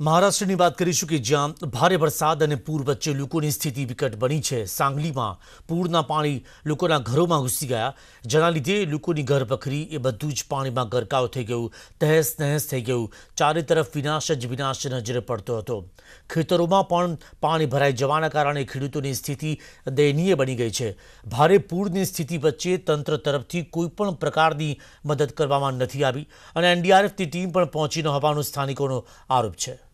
મહારાષ્ટ્રની વાત કરીશું કે જ્યાં ભારે વરસાદ અને પૂર વચ્ચે લોકોની સ્થિતિ વિકટ બની છે. સાંગલીમાં પૂરના પાણી લોકોના ઘરોમાં ઘૂસી ગયા. જેના લીધે લોકોની ઘર વખરી એ બધું જ પાણીમાં ગરકાવ થઈ ગયું. તહેસ નહેસ થઈ ગયું. ચારે તરફ વિનાશ જ વિનાશ નજરે પડતો હતો. ખેતરોમાં પણ પાણી ભરાઈ જવાના કારણે ખેડૂતોની સ્થિતિ દયનીય બની ગઈ છે. ભારે પૂરની સ્થિતિ વચ્ચે તંત્ર તરફથી કોઈ પણ પ્રકારની મદદ કરવામાં નથી આવી અને એનડીઆરએફની ટીમ પણ પહોંચી ન હોવાનો સ્થાનિકોનો આરોપ છે.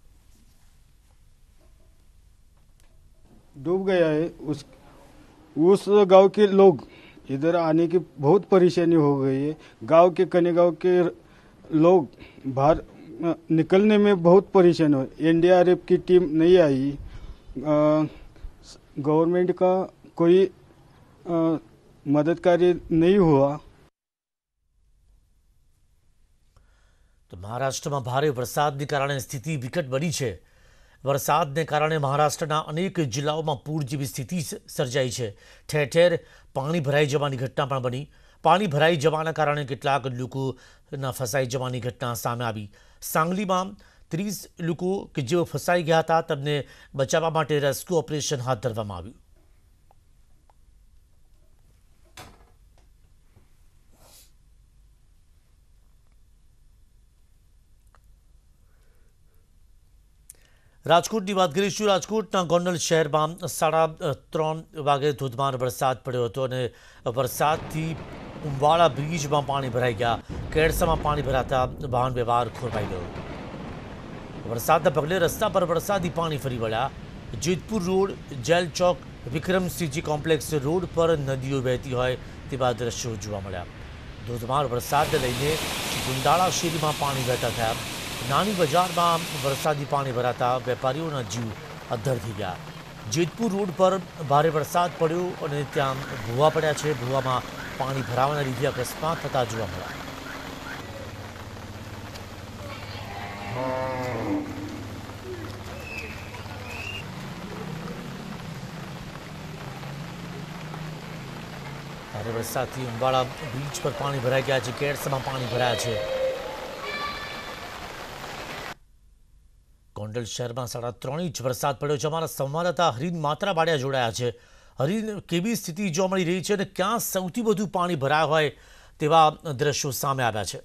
डूब गया है उस उस गांव के लोग इधर आने की बहुत परेशानी हो गई है गांव के कने गांव के लोग बाहर अ, निकलने में बहुत परेशान हो एनडीआरएफ की टीम नहीं आई गवर्नमेंट का कोई अ, मदद कार्य नहीं हुआ તો મહારાષ્ટ્રમાં ભારે વરસાદને કારણે સ્થિતિ વિકટ બની છે વરસાદને કારણે મહારાષ્ટ્રના અનેક જિલ્લાઓમાં પૂર જેવી સ્થિતિ સર્જાઈ છે. ઠેર ઠેર પાણી ભરાઈ જવાની ઘટના પણ બની. પાણી ભરાઈ જવાના કારણે કેટલાક લોકોના ફસાઈ જવાની ઘટના સામે આવી. સાંગલીમાં ત્રીસ લોકો કે જેઓ ફસાઈ ગયા હતા, તેમને બચાવવા માટે રેસ્ક્યુ ઓપરેશન હાથ ધરવામાં આવ્યું. રાજકોટની વાત કરીશું રાજકોટના ગોંડલ શહેરમાં સાડા ત્રણ વાગે ધોધમાર વરસાદ પડ્યો હતો અને વરસાદથી ઉંબાળા બ્રિજમાં પાણી ભરાઈ ગયા. કેળસામાં પાણી ભરાતા વાહન વ્યવહાર ખોરવાઈ ગયો. વરસાદના પગલે રસ્તા પર વરસાદી પાણી ફરી વળ્યા. Jetpur road, jail chowk, Vikramsinhji complex road પર નદીઓ વહેતી હોય તેવા દ્રશ્યો જોવા મળ્યા. ધોધમાર વરસાદને લઈને ગુંડાળા શેરીમાં પાણી વહેતા થયા. નાની બજારમાં વરસાદી પાણી ભરાતા વેપારીઓના જીવ અદ્ધર થઈ ગયા. જેતપુર રોડ પર ભારે વરસાદ પડ્યો અને ત્યાં ભૂવા પડ્યા છે. ભૂવામાં પાણી ભરાવાના લીધે અકસ્માત થતા જોવા મળ્યા. ભારે વરસાદથી ઉંબાળા બીચ પર પાણી ભરાઈ ગયા છે. કેરસમાં પાણી ભરાયા છે. ગોંડલ શહેરમાં સાડા ત્રણ ઇંચ વરસાદ પડ્યો છે. અમારા સંવાદદાતા હરીન માત્રા બાડિયા જોડાયા છે. હરીન, કેવી સ્થિતિ જોવા મળી રહી છે અને ક્યાં સૌથી વધુ પાણી ભરાયા હોય તેવા દ્રશ્યો સામે આવ્યા છે.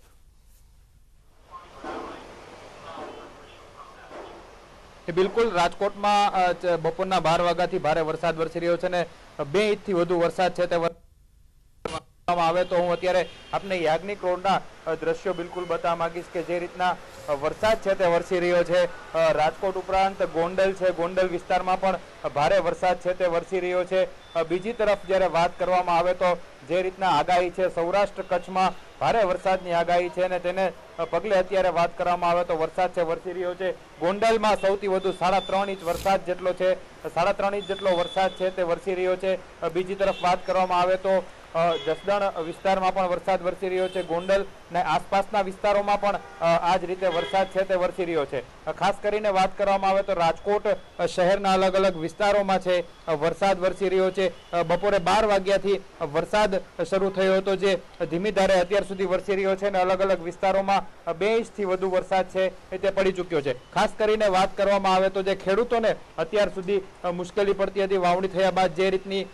બિલકુલ રાજકોટમાં બપોરના બાર વાગ્યાથી ભારે વરસાદ વરસી રહ્યો છે ને બે ઇંચથી વધુ વરસાદ છે તે આવે તો હું અત્યારે આપને યાજ્ઞિક રોડના દ્રશ્યો બિલકુલ બતાવવા માંગીશ કે જે રીતના વરસાદ છે તે વરસી રહ્યો છે. રાજકોટ ઉપરાંત ગોંડલ છે. ગોંડલ વિસ્તારમાં પણ ભારે વરસાદ છે તે વરસી રહ્યો છે. બીજી તરફ જ્યારે વાત કરવામાં આવે તો જે રીતના આગાહી છે, સૌરાષ્ટ્ર કચ્છમાં ભારે વરસાદની આગાહી છે અને તેને પગલે અત્યારે વાત કરવામાં આવે તો વરસાદ છે, વરસી રહ્યો છે. ગોંડલમાં સૌથી વધુ સાડા ત્રણ ઇંચ વરસાદ જેટલો છે સાડા ત્રણ ઇંચ જેટલો વરસાદ છે તે વરસી રહ્યો છે. બીજી તરફ વાત કરવામાં આવે તો જસદણ વિસ્તારમાં પણ વરસાદ વરસી રહ્યો છે. ગોંડલ ને આસપાસના વિસ્તારોમાં પણ આ જ રીતે વરસાદ છે તે વરસી રહ્યો છે. ખાસ કરીને વાત કરવામાં આવે તો રાજકોટ શહેરના અલગ અલગ વિસ્તારોમાં છે વરસાદ વરસી રહ્યો છે. બપોરે બાર વાગ્યાથી વરસાદ શરૂ થયો હતો જે ધીમી ધારે અત્યાર સુધી વરસી રહ્યો છે અને અલગ અલગ વિસ્તારોમાં બે ઇંચથી વધુ વરસાદ છે તે પડી ચૂક્યો છે. ખાસ કરીને વાત કરવામાં આવે તો જે ખેડૂતોને અત્યાર સુધી મુશ્કેલી પડતી હતી, વાવણી થયા બાદ જે રીતની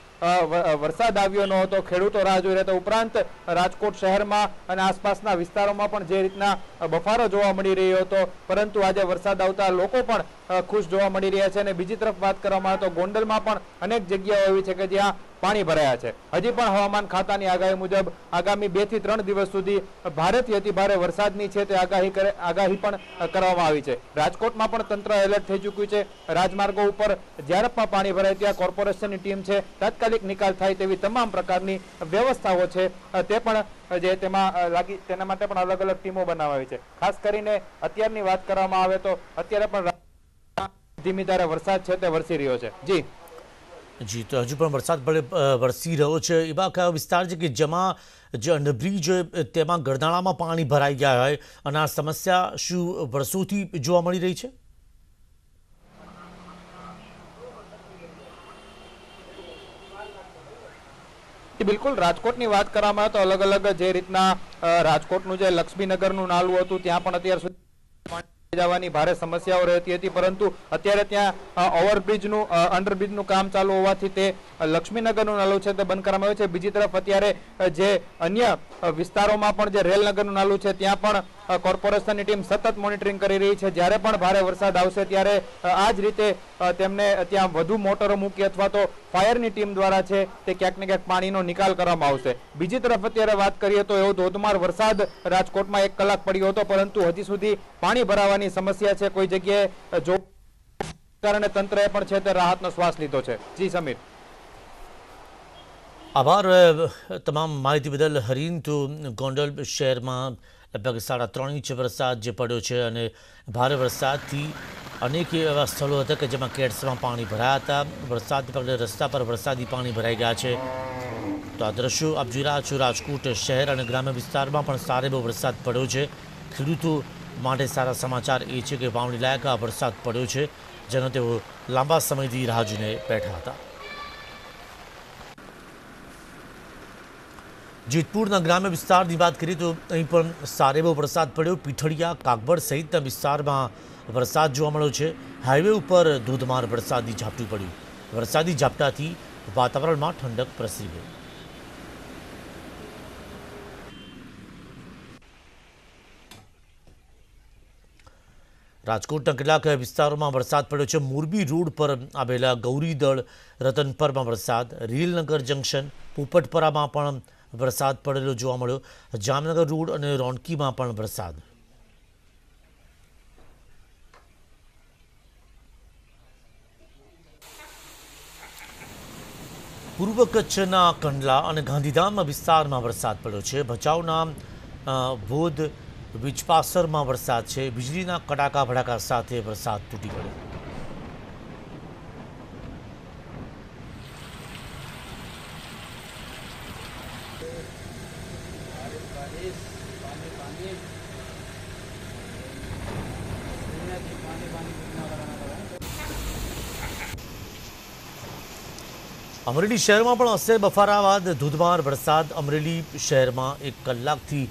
વરસાદ આવ્યો ન હતો ખેડૂતો રાહ જોઈ રહેતા ઉપરાંત, રાજકોટ શહેરમાં અને આસપાસના વિસ્તારોમાં પણ જે રીતના બફારો જોવા મળી રહ્યો હતો, પરંતુ આજે વરસાદ આવતા લોકો પણ ખુશ જોવા મળી રહ્યા છે. અને બીજી તરફ વાત કરવામાં આવે તો ગોંડલમાં પણ અનેક જગ્યાઓ એવી છે કે જ્યાં પાણી ભરાયા છે. હજી પણ હવામાન ખાતાની આગાહી મુજબ આગામી બેથી ત્રણ દિવસ સુધી ભારેથી અતિ ભારે વરસાદની છે તે આગાહી કરે, આગાહી પણ કરવામાં આવી છે. રાજકોટમાં પણ તંત્ર એલર્ટ થઈ ચૂક્યું છે. રાજમાર્ગો ઉપર જ્યારે પણ પાણી ભરાય ત્યાં કોર્પોરેશનની ટીમ છે. તાત્કાલિક નિકાલ થાય તેવી તમામ પ્રકારની વ્યવસ્થાઓ છે. તે પણ જે તેમાં લાગી, તેના માટે પણ અલગ અલગ ટીમો બનાવાવી છે. ખાસ કરીને અત્યારની વાત કરવામાં આવે તો અત્યારે પણ ધીમી ધારે વરસાદ છે તે વરસી રહ્યો છે. જી. જી, તો હજુ પણ વરસાદ પડે વરસી રહ્યો છે. એવા કયા વિસ્તાર છે કે જેમાં જે અંડરબ્રિજ તેમાં ગરદાણામાં પાણી ભરાઈ ગયા હોય અને આ સમસ્યા શું વર્ષોથી જોવા મળી રહી છે? બિલકુલ. રાજકોટની વાત કરવામાં તો અલગ અલગ જે રીતના રાજકોટનું જે લક્ષ્મીનગરનું નાલું હતું, ત્યાં પણ અત્યાર સુધી જવાની ભારે સમસ્યાઓ રહેતી હતી, પરંતુ અત્યારે ત્યાં ઓવરબ્રિજનું અંડરબ્રિજનું કામ ચાલુ હોવાથી તે લક્ષ્મીનગરનું નાલું છે તે બંધ કરવામાં આવ્યું છે. બીજી તરફ અત્યારે જે અન્ય વિસ્તારોમાં પણ જે રેલનગરનું નાલું છે, ત્યાં પણ કોર્પોરેશનની ટીમ સતત મોનિટરિંગ કરી રહી છે. જ્યારે પણ ભારે વરસાદ આવશે ત્યારે આ જ રીતે તેમને ત્યાં વધુ મોટરો મૂકી અથવા તો ફાયરની ટીમ દ્વારા છે તે ક્યાંક ને ક્યાંક પાણીનો નિકાલ કરવામાં આવશે. બીજી તરફ અત્યારે વાત કરીએ તો એવો ધોધમાર વરસાદ રાજકોટમાં એક કલાક પડ્યો હતો, પરંતુ હજી સુધી પાણી ભરાવાની સમસ્યા છે. કોઈ જગ્યાએ જો કારણે તંત્રએ પણ છે તે રાહતનો શ્વાસ લીધો છે. જી, સમીર. આભાર. તમામ માહિતી બદલ હરીન ગોંડલ શહેરમાં લગભગ સાડા ત્રણ ઇંચ વરસાદ જે પડ્યો છે અને ભારે વરસાદથી અનેક એવા સ્થળો હતા કે જેમાં કેટ્સમાં પાણી ભરાયા હતા. વરસાદ પગલે રસ્તા પર વરસાદી પાણી ભરાઈ ગયા છે. તો આ દ્રશ્યો આપ જોઈ રહ્યા છો રાજકોટ શહેર અને ગ્રામ્ય વિસ્તારમાં પણ સારો એવો વરસાદ પડ્યો છે. ખેડૂતો માટે સારા સમાચાર એ છે કે વાવણી લાયક આ વરસાદ પડ્યો છે. જેનો તેઓ લાંબા સમયથી રાહ જોઈને બેઠા હતા. જેતપુરના ગ્રામ્ય વિસ્તારની વાત કરીએ તો અહીં પણ સારો એવો વરસાદ પડ્યો. પીઠળિયા, કાગબડ સહિતના વિસ્તારમાં વરસાદ જોવા મળ્યો છે. હાઈવે ઉપર ધોધમાર વરસાદી ઝાપટું પડ્યું. વરસાદી ઝાપટાથી વાતાવરણમાં ઠંડક પ્રસરી ગઈ. રાજકોટના કેટલાક વિસ્તારોમાં વરસાદ પડ્યો છે. મોરબી રોડ પર આવેલા ગૌરીદળ રતનપરમાં વરસાદ. રીલનગર જંકશન પોપટપરામાં પણ વરસાદ પડેલો જોવા મળ્યો. જામનગર રોડ અને રોનકીમાં પણ વરસાદ. પૂર્વ કચ્છના કંડલા અને ગાંધીધામ વિસ્તારમાં વરસાદ પડ્યો છે. ભચાઉના બોધ વિજપાસરમાં વરસાદ છે. વીજળીના કડાકા ભડાકા સાથે વરસાદ તૂટી પડ્યો. અમરેલી શહેરમાં પણ અસહ્ય બફારા બાદ ધોધમાર વરસાદ. અમરેલી શહેરમાં એક કલાકથી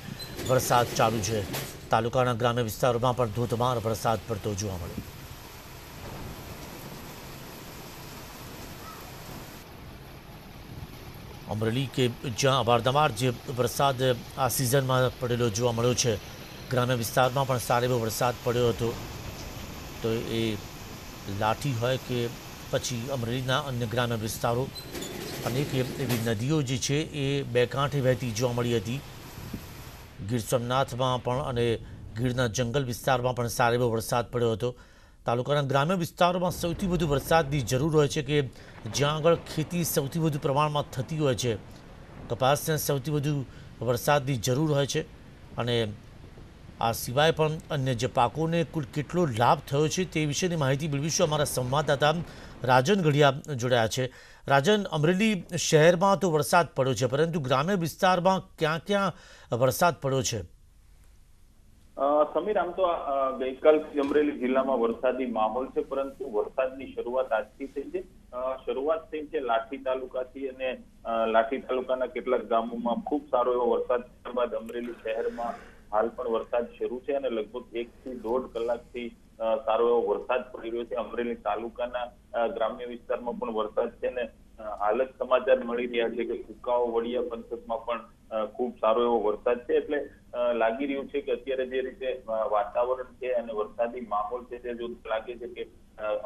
વરસાદ ચાલુ છે. તાલુકાના ગ્રામ્ય વિસ્તારોમાં પણ ધોધમાર વરસાદ પડતો જોવા મળ્યો. અમરેલી કે જ્યાં અવારનવાર જે વરસાદ આ સિઝનમાં પડેલો જોવા મળ્યો છે, ગ્રામ્ય વિસ્તારમાં પણ સારો એવો વરસાદ પડ્યો હતો. તો એ લાઠી હોય કે પછી અમરેલીના અન્ય ગ્રામ્ય વિસ્તારો, અનેક એવી નદીઓ જે છે એ બે કાંઠે વહેતી જોવા મળી હતી. ગીર સોમનાથમાં પણ અને ગીરના જંગલ વિસ્તારમાં પણ સારો એવો વરસાદ પડ્યો હતો. તાલુકાના ગ્રામ્ય વિસ્તારોમાં સૌથી વધુ વરસાદની જરૂર હોય છે કે જ્યાં આગળ ખેતી સૌથી વધુ પ્રમાણમાં થતી હોય છે. કપાસને સૌથી વધુ વરસાદની જરૂર હોય છે અને આ સિવાય પણ અન્ય જે પાકોને કુલ કેટલો લાભ થયો છે તે વિશેની માહિતી મેળવીશું અમારા સંવાદદાતા રાજન ઘડિયા જોડાયા છે. રાજન, અમરેલી શહેરમાં તો વરસાદ પડ્યો છે, પરંતુ ગ્રામ્ય વિસ્તારમાં ક્યાં ક્યાં વરસાદ પડ્યો છે? સમીર, આમ તો ગઈકાલથી અમરેલી જિલ્લામાં વરસાદી માહોલ છે, પરંતુ વરસાદની શરૂઆત આજથી થઈ છે. શરૂઆત થઈ છે લાઠી તાલુકાથી અને લાઠી તાલુકાના કેટલાક ગામોમાં ખૂબ સારો એવો વરસાદ. થયા બાદ અમરેલી શહેરમાં હાલ પણ વરસાદ શરૂ છે અને લગભગ એક થી દોઢ કલાકથી સારો એવો વરસાદ પડી રહ્યો છે. અમરેલી તાલુકાના ગ્રામ્ય વિસ્તારમાં પણ વરસાદ છે ને હાલત સમાચાર મળી રહ્યા છે કે કુકાઓ, વડિયા પંથકમાં પણ ખૂબ સારો એવો વરસાદ છે. એટલે લાગી રહ્યું છે કે અત્યારે જે રીતે વાતાવરણ છે અને વરસાદી માહોલ છે તે જો લાગે છે કે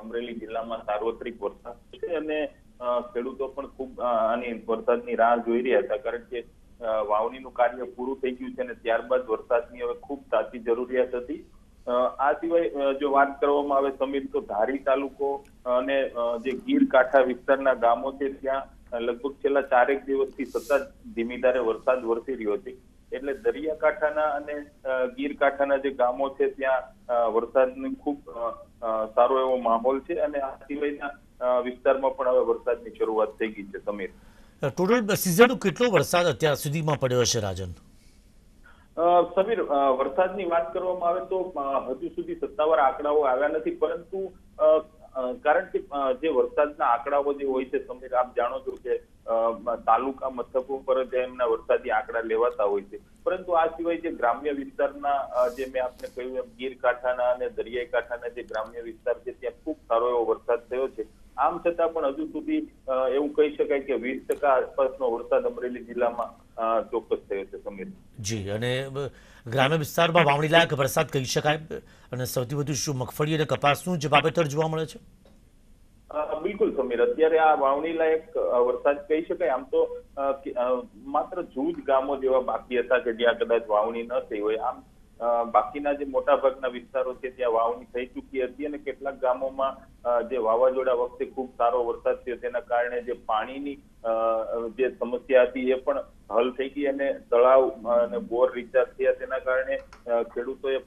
અમરેલી જિલ્લામાં સાર્વત્રિક વરસાદ છે અને ખેડૂતો પણ ખૂબ આની વરસાદની રાહ જોઈ રહ્યા હતા. કારણ કે વાવણીનું કાર્ય પૂરું થઈ ગયું છે અને ત્યારબાદ વરસાદની હવે ખૂબ તાતી જરૂરિયાત હતી. આ સિવાય જો વાત કરવામાં આવે સમીર, તો ધારી તાલુકો અને જે ગીર કાંઠા વિસ્તારના ગામો છે, ત્યાં લગભગ છેલ્લા ચારેક દિવસથી સતત ધીમી ધારે વરસાદ વરસી રહ્યો છે. એટલે દરિયાકાંઠાના અને ગીર કાંઠાના જે ગામો છે ત્યાં અ, ખૂબ સારો એવો માહોલ છે અને આ સિવાયના વિસ્તારમાં પણ હવે વરસાદની શરૂઆત થઈ ગઈ છે સમીર. ટોટલ સિઝનનો કેટલો વરસાદ અત્યાર સુધીમાં પડ્યો હશે રાજન? સમીર વરસાદની વાત કરવામાં આવે તો હજુ સુધી સત્તાવાર આંકડાઓ આવ્યા નથી પરંતુ કારણ કે જે વરસાદના આંકડાઓ જે હોય છે સમીર આપ જાણો છો કે તાલુકા મથકો પર જ એમના વરસાદી આંકડા લેવાતા હોય છે. પરંતુ આ સિવાય જે ગ્રામ્ય વિસ્તારના જે મેં આપને કહ્યું એમ ગીર કાંઠાના અને દરિયાઈ કાંઠાના જે ગ્રામ્ય વિસ્તાર છે, ત્યાં ખૂબ સારો એવો વરસાદ થયો છે. આમ છતાં પણ હજુ સુધી એવું કહી શકાય કે વીસ ટકા આસપાસનો વરસાદ અમરેલી જિલ્લામાં ચોક્કસ થયો છે, સમીર. જી, અને ગ્રામ્ય વિસ્તારમાં વાવણી લાયક વરસાદ કહી શકાય. અને સૌથી વધુ શું મગફળી અને કપાસનું જ વાવેતર જોવા મળે છે? બિલકુલ સમીર. અત્યારે આ વાવણી લાયક વરસાદ કહી શકાય. આમ તો માત્ર જૂજ ગામો જેવા બાકી હતા કે જ્યાં કદાચ વાવણી ન થઈ હોય. આમ બાકીના જે મોટા ભાગના વિસ્તારો છે, ત્યાં વાવણી થઈ ચૂકી હતી અને કેટલાક ગામોમાં જે વાવાઝોડા વખતે ખૂબ સારો વરસાદ થયો, તેના કારણે જે પાણીની જે સમસ્યા હતી એ પણ હલ થઈ ગઈ અને તળાવ અને બોર રિચાર્જ થયા. તેના કારણે ખેડૂતોએ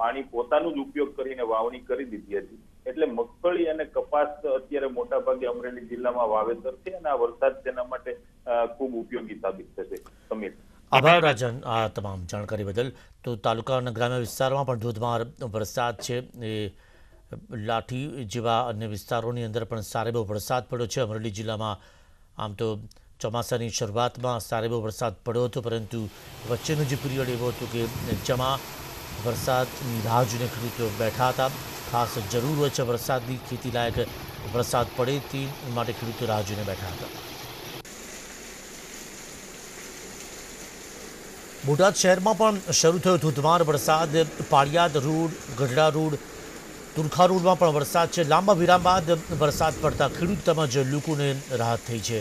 પાણી પોતાનું જ ઉપયોગ કરીને વાવણી કરી દીધી હતી. એટલે મગફળી અને કપાસ અત્યારે મોટા ભાગે અમરેલી જિલ્લામાં વાવેતર છે અને આ વરસાદ તેના માટે ખૂબ ઉપયોગી સાબિત થશે. સમીર. આભાર, રાજન, આ તમામ જાણકારી બદલ. તો તાલુકા અને ગ્રામ્ય વિસ્તારમાં પણ ધોધમાર વરસાદ છે. એ લાઠી જેવા અન્ય વિસ્તારોની અંદર પણ સારો એવો વરસાદ પડ્યો છે. અમરેલી જિલ્લામાં આમ તો ચોમાસાની શરૂઆતમાં સારો એવો વરસાદ પડ્યો હતો, પરંતુ વચ્ચેનું જે પિરિયડ એવો હતો કે જેમાં વરસાદની રાહ જોઈને ખેડૂતો બેઠા હતા. ખાસ જરૂર હોય છે વરસાદની ખેતી લાયક વરસાદ પડે તે માટે ખેડૂતો રાહ જોઈને બેઠા હતા. બોટાદ શહેરમાં પણ શરૂ થયો ધોધમાર વરસાદ. પાળિયાદ રોડ, ગઢડા રોડ તુરખા રોડમાં પણ વરસાદ છે. લાંબા વિરામ બાદ વરસાદ પડતા ખેડૂત તેમજ લોકોને રાહત થઈ છે.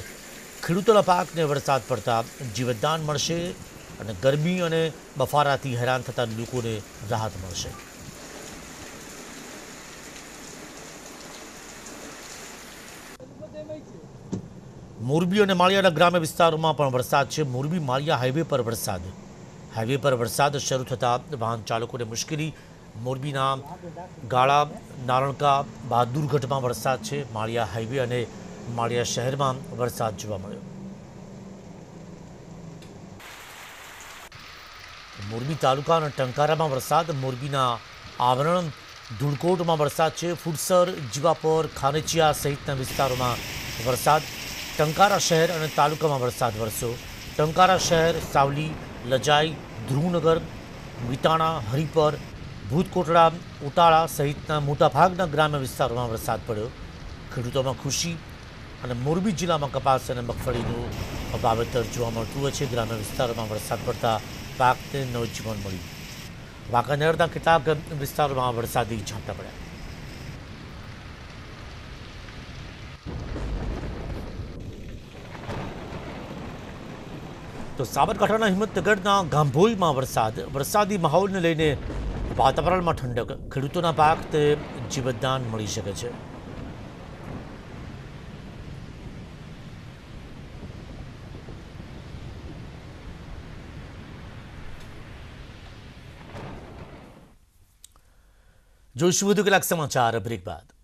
ખેડૂતોના પાકને વરસાદ પડતા જીવતદાન મળશે અને ગરમી અને બફારાથી હેરાન થતા લોકોને રાહત મળશે. મોરબી અને માળિયાના ગ્રામ્ય વિસ્તારોમાં પણ વરસાદ છે. મોરબી માળિયા હાઈવે પર વરસાદ. હાઈવે પર વરસાદ શરૂ થતાં વાહન ચાલકોને મુશ્કેલી મોરબીના ગાળા નારણકા બહાદુરગઢમાં વરસાદ છે. માળિયા હાઈવે અને માળિયા શહેરમાં વરસાદ જોવા મળ્યો. મોરબી તાલુકાના ટંકારામાં વરસાદ. મોરબીના આવરણ ધૂળકોટમાં વરસાદ છે. ફુડસર જીવાપોર, ખાનેચિયા સહિતના વિસ્તારોમાં વરસાદ. ટંકારા શહેર અને તાલુકામાં વરસાદ વરસ્યો. ટંકારા શહેર, સાવલી, લજાઈ, ધ્રુવનગર મિતાણા હરિપર ભૂતકોટડા ઉતાળા સહિતના મોટાભાગના ગ્રામ્ય વિસ્તારોમાં વરસાદ પડ્યો. ખેડૂતોમાં ખુશી અને મોરબી જિલ્લામાં કપાસ અને મગફળીનું વાવેતર જોવા મળતું હોય છે. ગ્રામ્ય વિસ્તારોમાં વરસાદ પડતા પાકને નવજીવન મળ્યું. વાંકાનેરના કેટલાક વિસ્તારોમાં વરસાદી ઝાંટા પડ્યા. તો સાબરકાંઠાના હિંમતનગરના ગાંભોઈમાં વરસાદ, વરસાદી માહોલને લઈને વાતાવરણમાં ઠંડક. ખેડૂતોના પાક તે જીવતદાન મળી શકે છે. જોઈશું વધુ કેટલાક સમાચાર, બ્રેક બાદ.